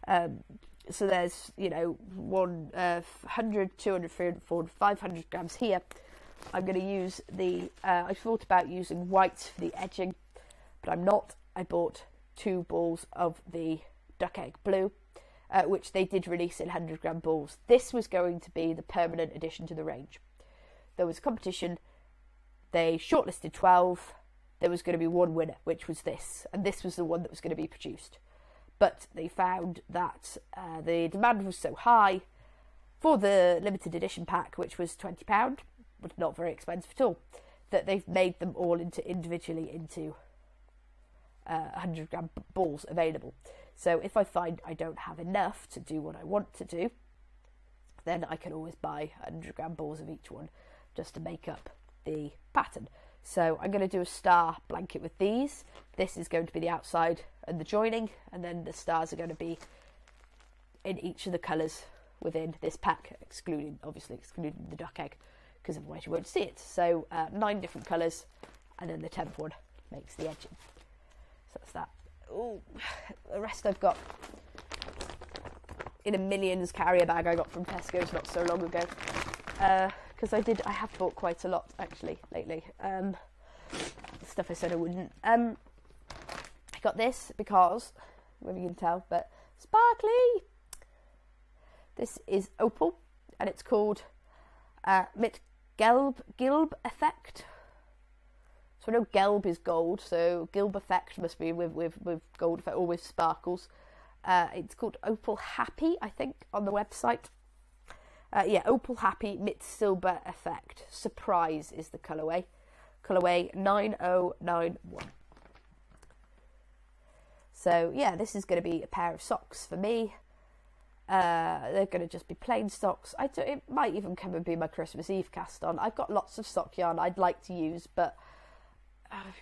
Um, so there's, you know, one, 100, 200, 300, 400, 500 grams here. I'm going to use the, uh, I thought about using whites for the edging, but I'm not. I bought two balls of the duck egg blue, uh, which they did release in 100 gram balls. This was going to be the permanent addition to the range. There was a competition, they shortlisted 12, there was going to be one winner, which was this, and this was the one that was going to be produced. But they found that uh, the demand was so high for the limited edition pack, which was £20, but not very expensive at all, that they've made them all into individually into uh, 100 gram balls available. So if I find I don't have enough to do what I want to do, then I can always buy 100 gram balls of each one just to make up the pattern. So I'm going to do a star blanket with these. This is going to be the outside and the joining, and then the stars are going to be in each of the colours within this pack, excluding obviously excluding the duck egg, because otherwise you won't see it. So uh, nine different colours, and then the tenth one makes the edging. So that's that. Oh, the rest I've got in a millions carrier bag I got from Tesco's not so long ago. Because uh, I did, I have bought quite a lot actually lately. Um, stuff I said I wouldn't. Um, I got this because, maybe you can tell, but sparkly. This is opal, and it's called uh, Mit Gelb Gilb Effect. So I know Gelb is gold, so Gilb Effect must be with, with, with gold effect or with sparkles. Uh, it's called Opal Happy, I think, on the website. Uh, yeah, Opal Happy Mit Silver Effect. Surprise is the colourway. Colourway 9091. So, yeah, this is going to be a pair of socks for me. Uh, they're going to just be plain socks. I do, it might even come and be my Christmas Eve cast on. I've got lots of sock yarn I'd like to use, but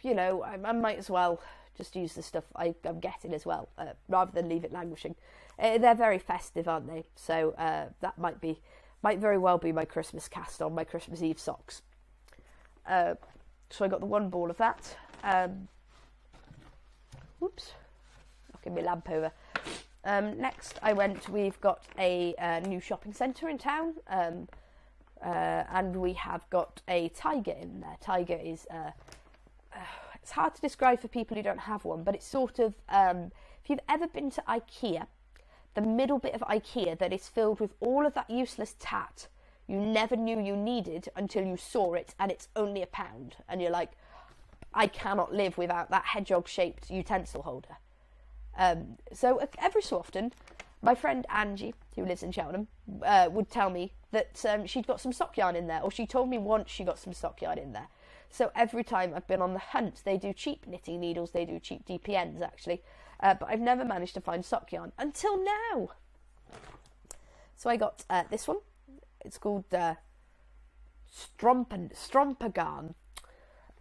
you know, I, I, might as well just use the stuff I, am getting as well, uh, rather than leave it languishing. Uh, they're very festive, aren't they? So uh, that might be, might very well be my Christmas cast on my Christmas Eve socks. Uh, so I got the one ball of that. Um, whoops, knocking my lamp over. Um, next, I went. We've got a, a new shopping centre in town. Um, uh, and we have got a tiger in there. Tiger is uh, it's hard to describe for people who don't have one, but it's sort of um, if you've ever been to IKEA, the middle bit of IKEA that is filled with all of that useless tat you never knew you needed until you saw it, and it's only a pound, and you're like, I cannot live without that hedgehog-shaped utensil holder. Um, so every so often, my friend Angie, who lives in Cheltenham, uh, would tell me that um, she'd got some sock yarn in there, or she told me once she got some sock yarn in there. So every time I've been on the hunt, they do cheap knitting needles, they do cheap DPNs actually, uh, but I've never managed to find sock yarn until now. So I got uh, this one. It's called uh, Strompen.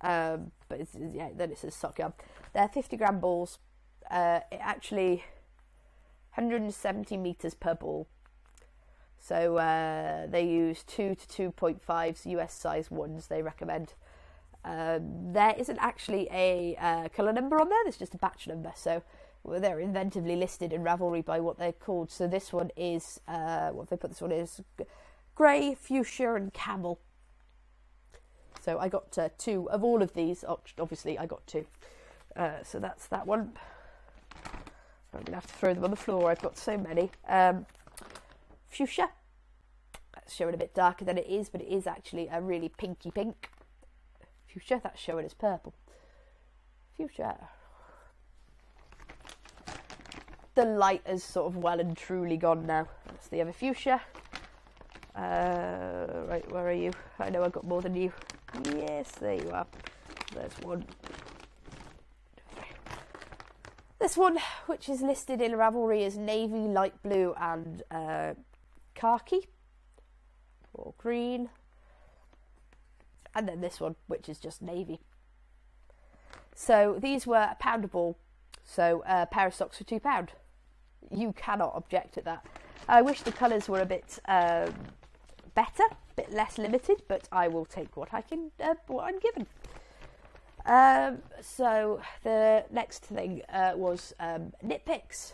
Um, but it's, yeah, then it says sock yarn. They're 50 gram balls. Uh, it actually 170 meters per ball. So uh, they use 2 to 2.5 US size ones they recommend. Um, there isn't actually a uh, colour number on there, there's just a batch number. So well, they're inventively listed in Ravelry by what they're called. So this one is, uh, what they put this one is, grey, fuchsia, and camel. So I got uh, two of all of these. Obviously, I got two. Uh, so that's that one. I'm gonna have to throw them on the floor. I've got so many. Um, fuchsia. That's showing a bit darker than it is, but it is actually a really pinky pink. Fuchsia. That's showing as purple. Fuchsia the light is sort of well and truly gone now. That's the other fuchsia. Uh, right, where are you? I know I've got more than you. Yes, there you are. There's one. This one, which is listed in Ravelry as navy, light blue, and uh, khaki or green. And then this one, which is just navy. So these were a pound ball. So a pair of socks for two pound you cannot object at that. I wish the colours were a bit um, better, a bit less limited, but I will take what I can, uh, what I'm given. Um, so the next thing uh, was um, Knitpicks.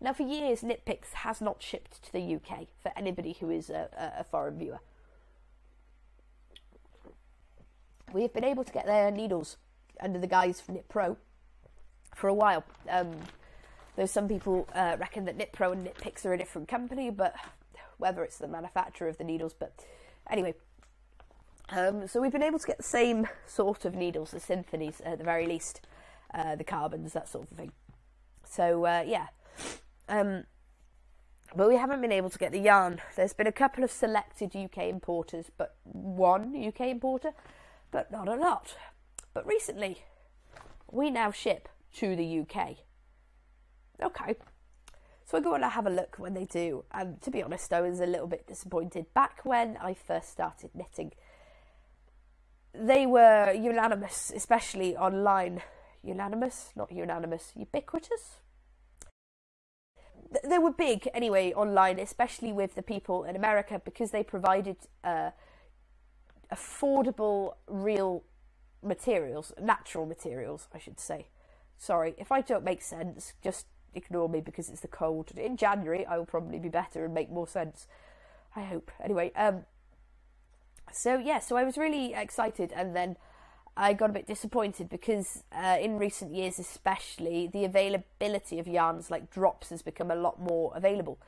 Now, for years, Knitpicks has not shipped to the UK for anybody who is a, a foreign viewer. We have been able to get their needles under the guise of Knit Pro for a while. Um, Though some people uh, reckon that KnitPro and KnitPicks are a different company, but whether it's the manufacturer of the needles, but anyway. Um, so we've been able to get the same sort of needles, the symphonies at the very least, uh, the carbons, that sort of thing. So uh, yeah, um, but we haven't been able to get the yarn. There's been a couple of selected UK importers, but one UK importer, but not a lot. But recently, we now ship to the UK. Okay. So I go and I have a look when they do, and to be honest, I was a little bit disappointed. Back when I first started knitting, they were unanimous, especially online. Unanimous, not unanimous, ubiquitous. They were big anyway online, especially with the people in America, because they provided uh, affordable, real materials, natural materials, I should say. Sorry, if I don't make sense, just ignore me because it's the cold. In January, I will probably be better and make more sense. I hope. Anyway, um, so yeah, so I was really excited, and then I got a bit disappointed because uh, in recent years, especially, the availability of yarns like drops has become a lot more available,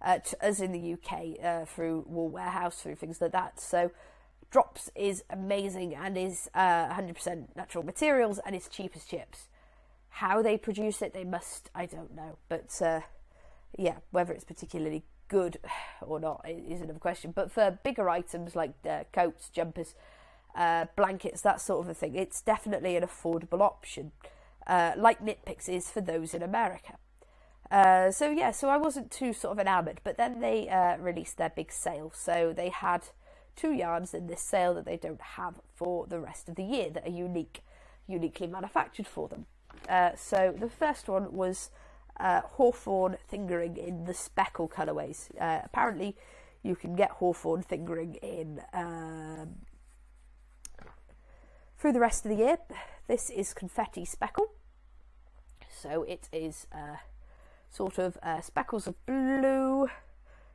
uh, to us in the UK uh, through Wool Warehouse, through things like that. So. Drops is amazing and is 100% uh, natural materials and is cheap as chips. How they produce it, they must, I don't know. But uh, yeah, whether it's particularly good or not is another question. But for bigger items like uh, coats, jumpers, uh, blankets, that sort of a thing, it's definitely an affordable option, uh, like Knitpicks is for those in America. Uh, so yeah, so I wasn't too sort of enamoured, but then they released their big sale. So they had two yarns in this sale that they don't have for the rest of the year that are unique, uniquely manufactured for them. Uh, so the first one was uh, Hawthorn fingering in the speckle colourways. Uh, apparently, you can get Hawthorn fingering in um, through the rest of the year. This is confetti speckle, so it is uh, sort of uh, speckles of blue,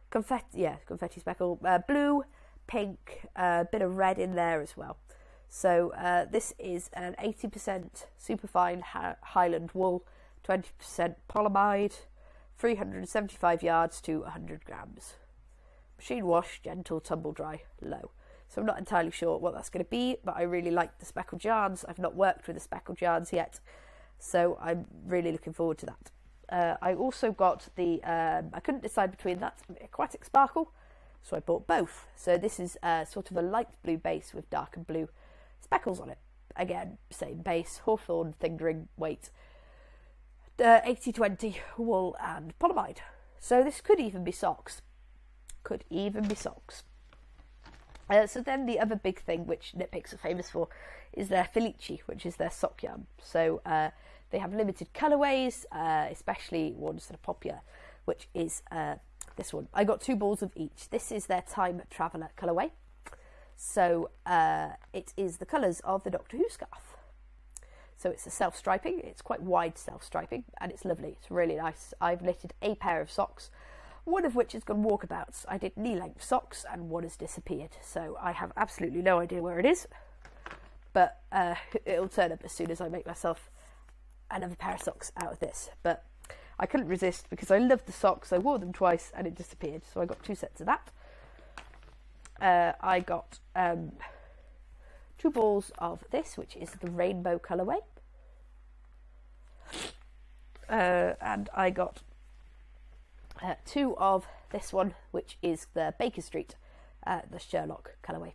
confetti, yeah, confetti speckle, uh, blue, pink, a bit of red in there as well. So uh, this is an 80% superfine Highland wool, 20% polyamide, 375 yards to 100 grams. Machine wash, gentle, tumble dry, low. So I'm not entirely sure what that's going to be, but I really like the speckled yarns. I've not worked with the speckled yarns yet, so I'm really looking forward to that. Uh, I also got the, um, I couldn't decide between that aquatic sparkle, so I bought both. So this is uh, sort of a light blue base with darker blue speckles on it. Again, same base, hawthorn fingering weight, uh, 80-20 wool and polyamide. So this could even be socks. Could even be socks. Uh, so then the other big thing which Knitpicks are famous for is their Felici, which is their sock yarn. So uh, they have limited colourways, uh, especially ones that are popular, which is uh, this one. I got two balls of each. This is their Time Traveller colourway. So uh, it is the colours of the Doctor Who scarf. So it's a self striping, it's quite wide self striping, and it's lovely. It's really nice. I've knitted a pair of socks, one of which has gone walkabouts. I did knee length socks, and one has disappeared. So I have absolutely no idea where it is, but uh, it'll turn up as soon as I make myself another pair of socks out of this. But I couldn't resist because I loved the socks. I wore them twice and it disappeared. So I got two sets of that. Uh, I got um, two balls of this, which is the rainbow colourway. Uh, and I got uh, two of this one, which is the Baker Street, uh, the Sherlock colourway.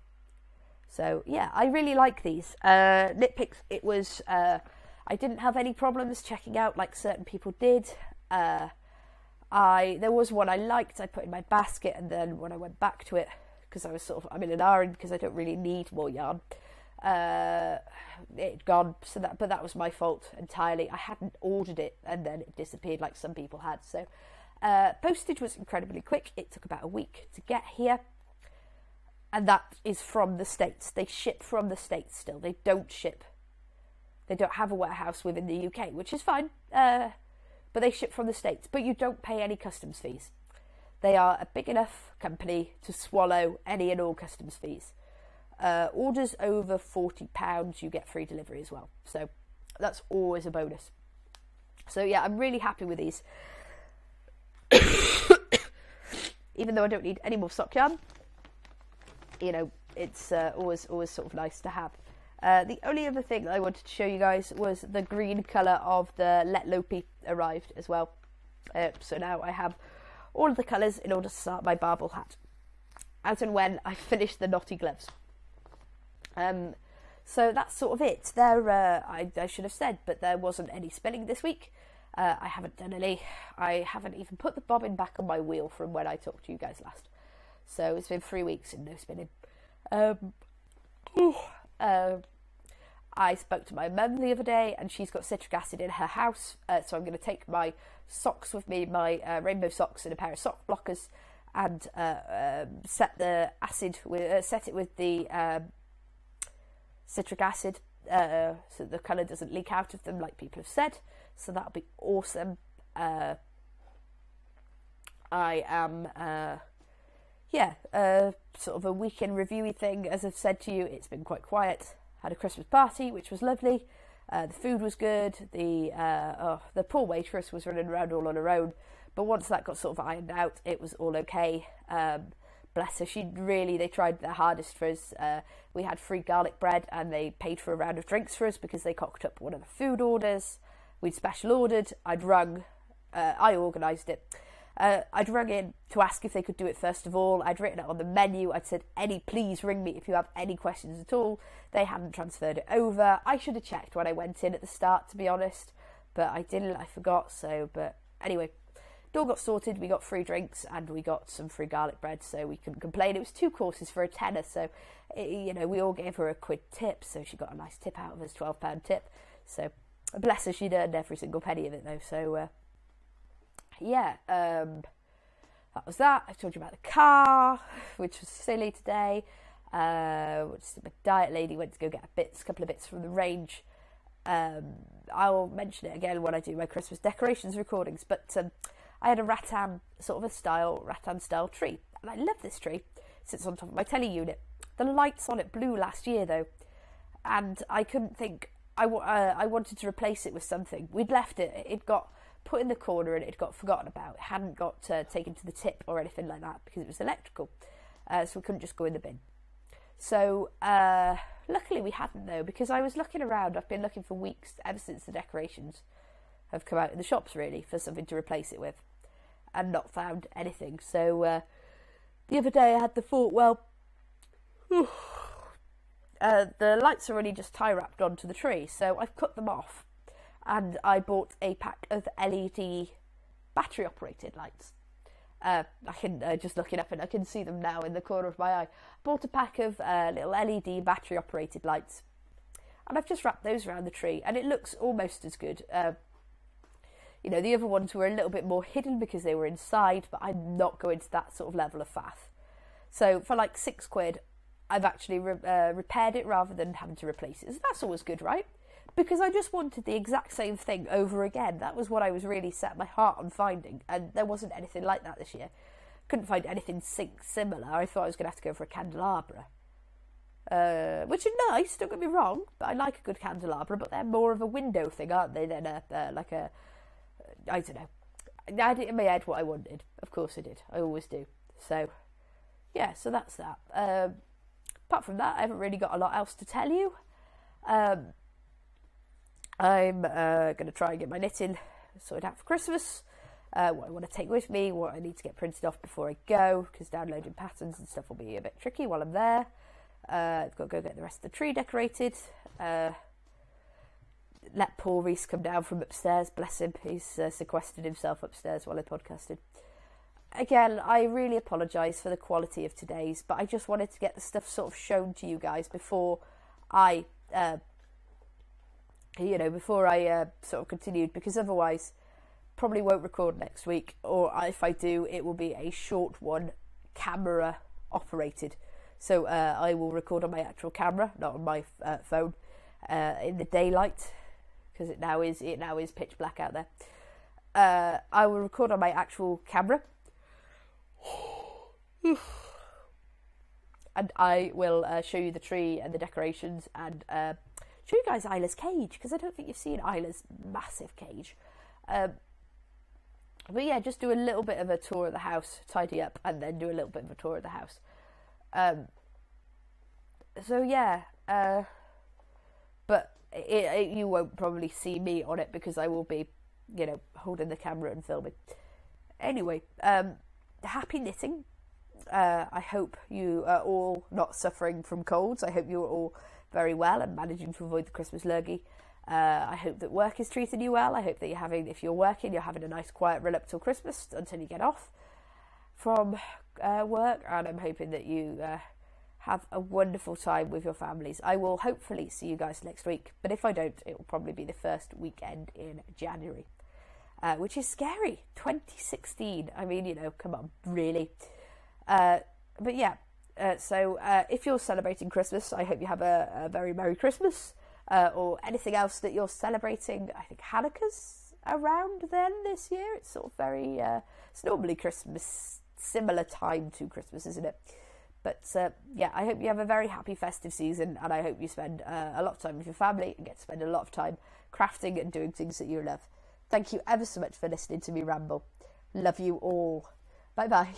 So yeah, I really like these. Uh, Knitpicks, it was, uh, I didn't have any problems checking out like certain people did. Uh, I there was one I liked. I put in my basket, and then when I went back to it, because I was sort of I'm in an iron because I don't really need more yarn. Uh, it gone, so that but that was my fault entirely. I hadn't ordered it, and then it disappeared like some people had. So uh, postage was incredibly quick. It took about a week to get here, and that is from the states. They ship from the states still. They don't ship. They don't have a warehouse within the UK, which is fine. Uh, but they ship from the States, but you don't pay any customs fees. They are a big enough company to swallow any and all customs fees. Uh, orders over £40, you get free delivery as well. So that's always a bonus. So yeah, I'm really happy with these. Even though I don't need any more sock yarn, you know, it's uh, always always sort of nice to have. Uh, the only other thing I wanted to show you guys was the green colour of the Lett-Lopi arrived as well. Uh, so now I have all of the colours in order to start my barbel hat. As and when I finish the knotty gloves. Um, so that's sort of it. There, uh, I, I, should have said, but there wasn't any spinning this week. Uh, I haven't done any. I haven't even put the bobbin back on my wheel from when I talked to you guys last. So it's been three weeks and no spinning. Um, uh, I spoke to my mum the other day, and she's got citric acid in her house, uh, so I'm going to take my socks with me, my uh, rainbow socks, and a pair of sock blockers, and uh, um, set the acid with uh, set it with the um, citric acid, uh, so the colour doesn't leak out of them, like people have said. So that'll be awesome. I am yeah, sort of a weekend reviewy thing. As I've said to you, it's been quite quiet. Had a Christmas party, which was lovely. Uh, the food was good. The uh, oh, the poor waitress was running around all on her own, but once that got sort of ironed out, it was all okay. Um, bless her. She really they tried their hardest for us. Uh, we had free garlic bread, and they paid for a round of drinks for us because they cocked up one of the food orders. We'd special ordered. I'd rung. Uh, I organised it. Uh, I'd rung in to ask if they could do it first of all. I'd written it on the menu. I'd said, "Any, please ring me if you have any questions at all." They hadn't transferred it over. I should have checked when I went in at the start, to be honest, but I didn't. I forgot. So, but anyway, it all got sorted. We got free drinks and we got some free garlic bread, so we couldn't complain. It was two courses for a tenner, so it, you know we all gave her a quid tip, so she got a nice tip out of us, twelve pound tip. So bless her, she'd earned every single penny of it though. So. Uh, yeah, um, that was that. I told you about the car, which was silly today. Uh, the diet lady went to go get a bits, a couple of bits from the range. Um, I'll mention it again when I do my Christmas decorations recordings. But um, I had a rattan sort of a style rattan style tree, and I love this tree. It sits on top of my telly unit. The lights on it blew last year though, and I couldn't think. I, uh, I wanted to replace it with something. We'd left it. It got put in the corner and it got forgotten about. It hadn't got uh, taken to the tip or anything like that because it was electrical. Uh, so we couldn't just go in the bin. So uh, luckily we hadn't though because I was looking around. I've been looking for weeks ever since the decorations have come out in the shops really for something to replace it with, and not found anything. So uh, the other day I had the thought, well, uh, the lights are only just tie wrapped onto the tree, so I've cut them off and I bought a pack of LED battery operated lights. Uh, I can uh, just looking up and I can see them now in the corner of my eye. Bought a pack of uh, little LED battery operated lights, and I've just wrapped those around the tree, and it looks almost as good. Uh, you know, the other ones were a little bit more hidden because they were inside, but I'm not going to that sort of level of faff. So for like six quid, I've actually re- uh, repaired it rather than having to replace it. So that's always good, right? Because I just wanted the exact same thing over again. That was what I was really set my heart on finding, and there wasn't anything like that this year. Couldn't find anything similar. I thought I was going to have to go for a candelabra, uh, which are nice. Don't get me wrong, but I like a good candelabra. But they're more of a window thing, aren't they? Than a uh, like a I don't know. I had it in my head what I wanted. Of course I did. I always do. So yeah, so that's that. Um, apart from that, I haven't really got a lot else to tell you. Um, I'm uh, going to try and get my knitting sorted out for Christmas. Uh, what I want to take with me, what I need to get printed off before I go, because downloading patterns and stuff will be a bit tricky while I'm there. Uh, I've got to go get the rest of the tree decorated. Uh, let Paul Reese come down from upstairs. Bless him, he's uh, sequestered himself upstairs while I podcasted again, I really apologise for the quality of today's, but I just wanted to get the stuff sort of shown to you guys before I, uh, you know, before I uh, sort of continued, because otherwise, probably won't record next week, or if I do, it will be a short one, camera operated. So uh, I will record on my actual camera, not on my uh, phone, uh, in the daylight, because it now is it now is pitch black out there. Uh, I will record on my actual camera and I will uh, show you the tree and the decorations and show you guys Isla's cage because I don't think you've seen Isla's massive cage. Um, but yeah, just do a little bit of a tour of the house, tidy up, and then do a little bit of a tour of the house. Um, so yeah, uh, but it, it, you won't probably see me on it because I will be, you know, holding the camera and filming. Anyway, um, happy knitting. Uh, I hope you are all not suffering from colds. I hope you are all very well and managing to avoid the Christmas lurgy. Uh, I hope that work is treating you well. I hope that you're having, if you're working, you're having a nice quiet run up till Christmas until you get off from uh, work. And I'm hoping that you uh, have a wonderful time with your families. I will hopefully see you guys next week, but if I don't, it will probably be the first weekend in January uh, which is scary. 2016. I mean, you know, come on, really. Uh, but yeah, uh, so uh, if you're celebrating Christmas, I hope you have a, a very Merry Christmas uh, or anything else that you're celebrating. I think Hanukkah's around then this year. It's sort of very, uh, it's normally Christmas, similar time to Christmas, isn't it? But uh, yeah, I hope you have a very happy festive season, and I hope you spend a lot of time with your family and get to spend a lot of time crafting and doing things that you love. Thank you ever so much for listening to me ramble. Love you all. Bye bye.